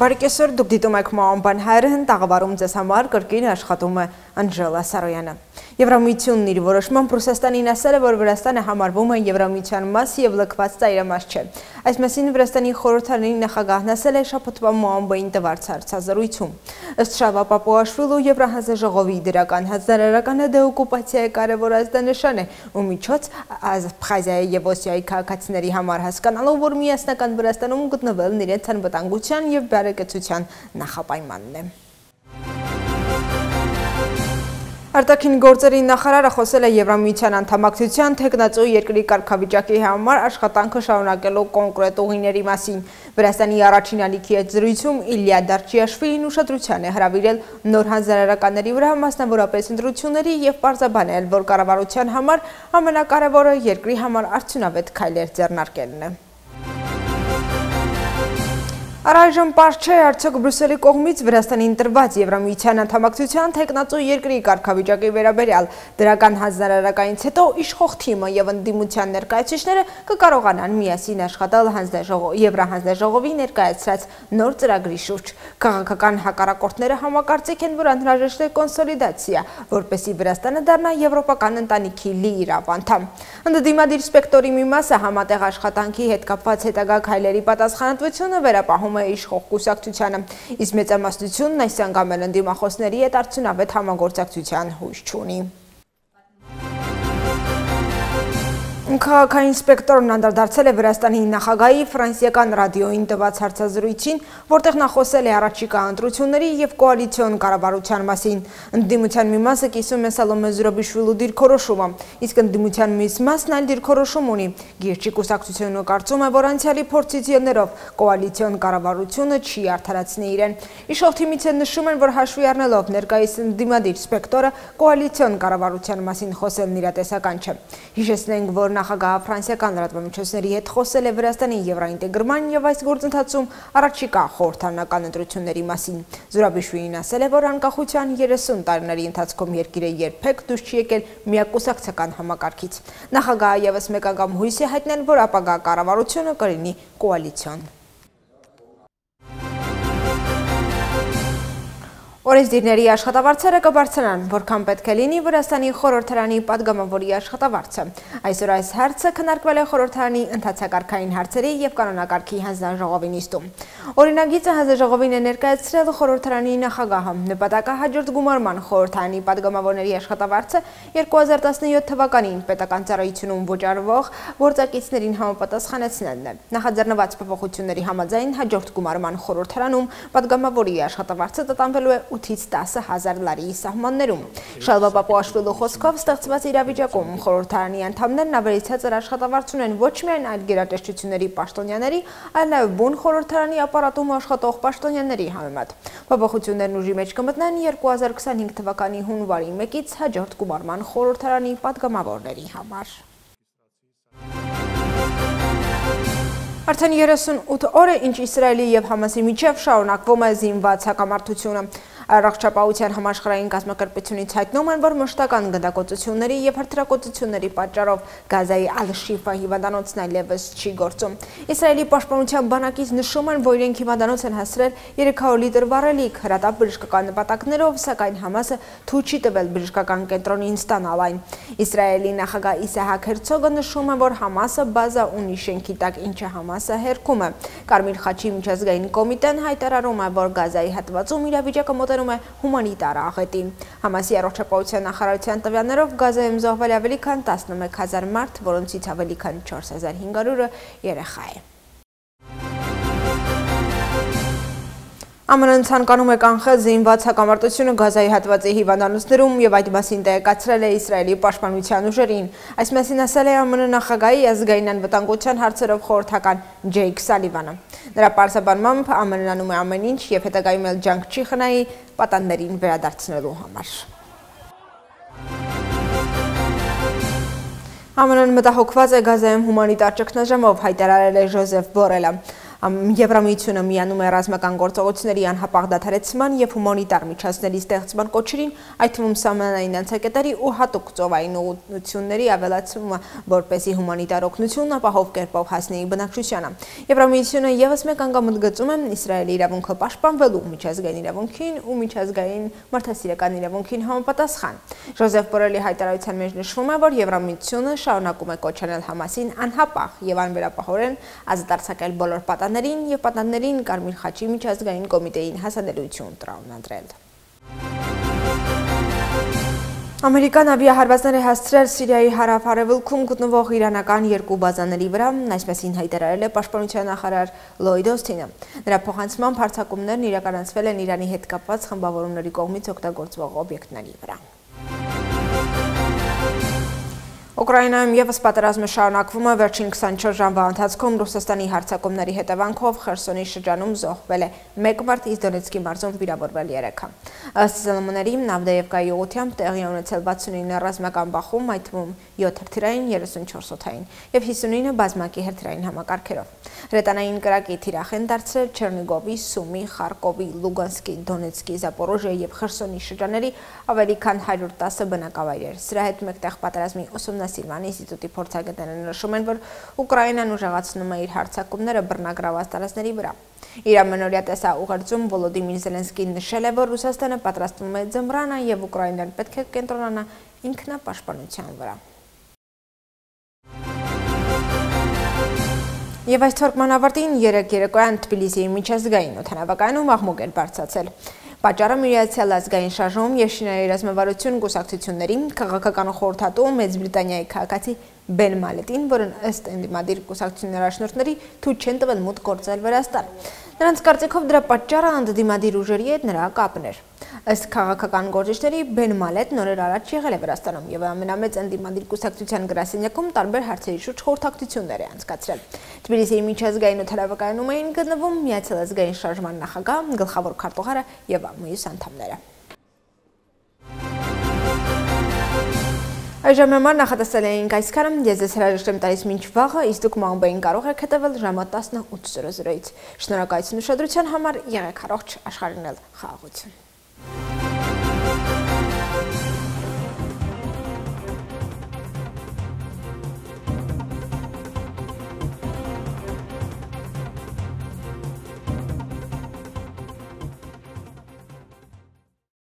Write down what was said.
Բարեկեսոր դուք դիտում եք մոամբան հայրըն տաղավարում ձեզ համար կրկին աշխատում է Անժելա Սարոյանը։ Եվրամիությունն իր որոշմամբ Ռուսաստանին ասել է, որ Վրաստանը համարվում է Եվրամիության մաս եւ լքված ծայրամաս չէ։ Այս մասին Վրաստանի խորհրդարանի նախագահն ասել է շաբաթվա մոամբային տվարց հարցազրույցում։ Ըստ Շավա Պապուաշվիլու Եվրահանձաժողովի դրական հանձնարարականը դեօկուպացիայի կարևոր ազդանշան է ու միջոց Աբխազիայի եւ Օսիայի քաղաքացիների համար հասկանալով, որ միասնական Վրաստանում գտնվելն իրենց անվտանգության եւ բարեկեցության նախապայմանն է։ Արտաքին գործերի նախարարը խոսել է Եվրամիության անդամակցության թեկնածու երկրի կարգավիճակի համար աշխատանքը շարունակելու կոնկրետ ուղիների մասին։ Վրաստանի առաջին ալիքի այդ զրույցում Իլիա Դարչիաշվիլին ուշադրության է հրավիրել նոր հանձնարարականների վրա մասնավորապես ընտրությունների եւ պարզաբանել, որ կառավարության համար ամենակարևորը երկրի համար արդյունավետ քայլեր ձեռնարկելն է։ Առայժմ պարզ չէ արդյոք Բրուսելի կողմից Վրաստանին տրված Եվրամիության անդամակցության թեկնածու երկրի կարգավիճակի վերաբերյալ դրական հանձնարարակայից հետո իշխող թիմը եւ ընդդիմության ներկայացուցիչները կկարողանան միասին աշխատել Եվրահանձնաժողովի ներկայացրած նոր ծրագրի շուրջ։ Քաղաքական հակառակորդները համակարծիք են, որ անհրաժեշտ է կոնսոլիդացիա, որպեսզի Վրաստանը դառնա եվրոպական ընտանիքի լիիրավ անդամ։ Ընդդիմադիր սպեկտրի մի մասը համատեղ աշխատանքի հետ կապված հետագա քայլերի պատասխանատվությունը վերապահում հրահրում է իշխող կուսակցությանը, իսկ մեծամասնությունն այս անգամ էլ ընդդիմախոսների հետ արդյունավետ համագործակցության հույս չունի։ Քաղաքային սպեկտրն անդրադարձել է Վրաստանի նախագահի ֆրանսիական ռադիոյին տված հարցազրույցին, որտեղ նա խոսել է առաջիկա ընտրությունների եւ կոալիցիոն կառավարության մասին։ Ընդդիմության մի մասը կիսում է Սալոմե Զուրաբիշվիլու դիրքորոշումը, իսկ ընդդիմության մյուս մասն այլ դիրքորոշում ունի։ Գիրճի կուսակցությունը կարծում է, որ անցյալի փորձից ելներով կոալիցիոն կառավարությունը չի արդարացնի իրեն։ Իշխող թիմից են նշում են, որ հաշվի առնելով ներկայիս ընդդիմադիր սպեկտորը կոալիցիոն կառավարության մասին խոսելն իրատեսական չէ։ Հիշեցնենք, որ նախագահը ֆրանսիական լրատվամիջոցների հետ խոսել է Վրաստանի եվրոինտեգրման եւ այս գործընթացում առաջիկա խորհրդանական ընտրությունների մասին։ Զուրաբիշվիին ասել է, որ անկախության 30 տարիների ընթացքում երկիրը երբեք դուրս չի եկել միակուսակցական համակարգից։ Նախագահը եւս մեկ անգամ հույս է հայտնել, որ ապագա կառավարությունը կլինի կոալիցիոն։ Օրենսդիրների աշխատավարձերը կբարձրան, որքան պետք է լինի Վրաստանի խորհրդարանի падգամավորի աշխատավարձը։ Այսօր այս հարցը քննարկվել է խորհրդարանի ընդհանրակարգային հարցերի եւ կանոնակարգի հանձնաժողովի նիստում։ Օրինագիծը հանձնաժողովին է ներկայացրել խորհրդարանի նախագահը։ Նպատակը հաջորդ գումարման խորհրդարանի падգամավորների աշխատավարձը 2017 թվականին պետական ծառայությունում վճարվող գործակիցներին համապատասխանեցնելն է։ Նախաձեռնված փոփոխությունների համաձայն հաջորդ գումարման խորհրդարանում падգամավորի աշխատավարձը տտանվելու է 8-ից 10 հազար լարիի սահմաններում։ Շալվապապու աշխվելու խոսքով ստեղծված իրավիճակում խորորդարանի անդամներն ավերիցյա ծրաշխատավարդություն են ոչ միայն այլ գերատեշտությունների պաշտոնյաների, այլ նաև բուն խորորդարանի ապարատում աշխատող պաշտոնյաների համեմատ։ Բաբախություններն ուժի մեջ կմտնեն 2025 թվականի հունվարի 1-ից հաջորդ գումարման խորորդարանի պատգամավորների համար։ Արդեն 38 օր է, ինչ Իսրայելի և Համասի միջև շարունակվում է զինված հակամարդությունը։ Առողջապահության համաշխարհային կազմակերպությունից հայտնում են, որ մշտական գնդակոծությունների եւ հրթիռակոծությունների պատճառով Գազայի Ալ-Շիֆա հիվանդանոցն այլևս չի գործում։ Իսրայելի պաշտպանության բանակից նշում են, որ իրենք հիվանդանոց են հասցրել 300 լիտր վառելիք հրատապ բժշկական նպատակներով, սակայն Համասը թույլ չի տվել բժշկական կենտրոնին ստանալ այն։ Իսրայելի նախագահ Իսահակ Հերցոգը նշում է, որ Համասը բազա ունի շենքի տակ, ինչը Համասը հերքում է։ Կարմիր խաչի միջազգային կոմիտեն հայտարարում է, որ Գազայի հատվածում իրավիճակը մոտենում ներկայացնում է հումանիտար աղետի։ Համասի առողջապահության նախարարության տվյալներով Գազայում զոհվել ավելի քան 11000 մարդ, որոնցից ավելի քան 4500-ը երեխա է։ ԱՄՆ-ն ցանկանում է կանխել զինված հակամարտությունը Գազայի հատվածի հիվանդանոցներում եւ այդ մասին տեղեկացրել է Իսրայելի պաշտպանության ուժերին։ Այս մասին ասել է ԱՄՆ նախագահի ազգային անվտանգության հարցերով խորհրդական Ջեյք Սալիվանը։ Նրա պարզաբանմամբ ԱՄՆ-ն անում է ամեն ինչ եւ հետագայում էլ ջանք չի խնայի պատաններին վերադարձնելու համար։ ԱՄՆ-ն մտահոգված է Գազայում հումանիտար ճգնաժամով հայտարարել է Ժոզեֆ Բորելը։ Եվրամիությունը միանում է ռազմական գործողությունների անհապաղ դադարեցման եւ հումանիտար միջազգների ստեղծման կոչերին, այդ թվում սահմանային անցակետերի ու հատուկ ծովային ուղղությունների ավելացումը, որպեսզի հումանիտար օգնություն ապահով կերպով հասնի բնակչությանը։ Եվրամիությունը եւս մեկ անգամ ընդգծում է Իսրայելի իրավունքը պաշտպանվելու միջազգային իրավունքին ու միջազգային մարդասիրական իրավունքին համապատասխան։ Ժոզեֆ Բորելի հայտարարության մեջ նշվում է, որ Եվրամիությունը շարունակում է կոչանել Համասին անհապաղ եւ անվերապահորեն ազատարձակել բոլոր պատաններին եւ պատաններին Կարմիր խաչի միջազգային կոմիտեին հասանելիություն տրամադրել։ Ամերիկան ավիահարվածներ է հասցրել Սիրիայի հարավ-արևելքում գտնվող իրանական երկու բազաների վրա, այսպեսին հայտարարել է պաշտպանության նախարար Լոյդ Օստինը։ Նրա փոխանցմամբ հարձակումներն իրականացվել են Իրանի հետ կապված խմբավորումների կողմից օգտագործվող օբյեկտների վրա։ Ուկրաինայում եւս պատերազմը շարունակվում է վերջին 24 ժամվա ընթացքում Ռուսաստանի հարձակումների հետևանքով Խերսոնի շրջանում զոհվել է 1 մարդ, իսկ Դոնեցկի մարզում վիրավորվել 3-ը։ Ըստ ԶԼՄ-ների Նավդեևկայի ուղությամբ տեղի ունեցել 69 ռազմական բախում, այդ թվում 7 հրթիռային, 34 օդային եւ 59 բազմակի հրթիռային համակարգերով։ Հրետանային կրակի թիրախ են դարձրել Չերնիգովի, Սումի, Խարկովի, Լուգանսկի, Դոնեցկի, Զապորոժիա եւ Խերսոնի շրջանների ավելի քան 110 բնակավայրեր։ Սրա հետ մեկտեղ պատերազմի ուսումնասիրման Սիլվան ինստիտուտի փորձագետները նշում են, որ Ուկրաինան ուժեղացնում է իր հարձակումները բռնագրաված տարածքների վրա։ Իր ամենօրյա տեսա ուղերձում Վոլոդիմիր Զելենսկին նշել է, որ Ռուսաստանը պատրաստվում է ձմռանը եւ Ուկրաինան պետք է կենտրոնանա ինքնապաշտպանության վրա։ Եվ այս թորկման ավարտին երեկ երեկոյան Թբիլիսիի միջազգային օթանավակայանում աղմուկ էր բարձացել։ Պաճառը Միացյալ ազգային շարժում եւ Շինարարի ռազմավարություն կուսակցությունների քաղաքական խորհրդատու Մեծ Բրիտանիայի քաղաքացի Բեն Մալետին, որն ըստ ընդդիմադիր կուսակցությունների առաջնորդների թույլ չեն տվել մուտք գործել Վրաստան։ Նրանց կարծիքով դրա պատճառը ընդդիմադիր ուժերի հետ նրա կապն էր։ Ըստ քաղաքական գործիչների Բեն Մալետ նորեր առաջ եղել է Վրաստանում եւ ամենամեծ ընդդիմադիր կուսակցության գրասենյակում տարբեր հարցերի շուրջ խորհրդակցություններ է անցկացրել։ Թբիլիսիի միջազգային օթանավակայանում էին գտնվում Միացյալ ազգային շարժման նախագահ, գլխավոր քարտուղարը եւ մյուս անդամները։ Այժմ համար նախատեսել էինք այսքանը, ես ձեզ հրաժեշտ եմ տալիս մինչ վաղը, իսկ դուք մամբային կարող եք հետևել ժամը 18:00-ից։ Շնորհակալություն ուշադրության համար, եղեք առողջ, աշխարհին էլ խաղաղություն։